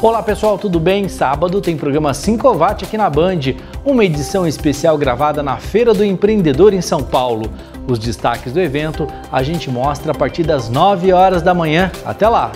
Olá pessoal, tudo bem? Sábado tem programa 5 Watt aqui na Band, uma edição especial gravada na Feira do Empreendedor em São Paulo. Os destaques do evento a gente mostra a partir das 9 horas da manhã. Até lá!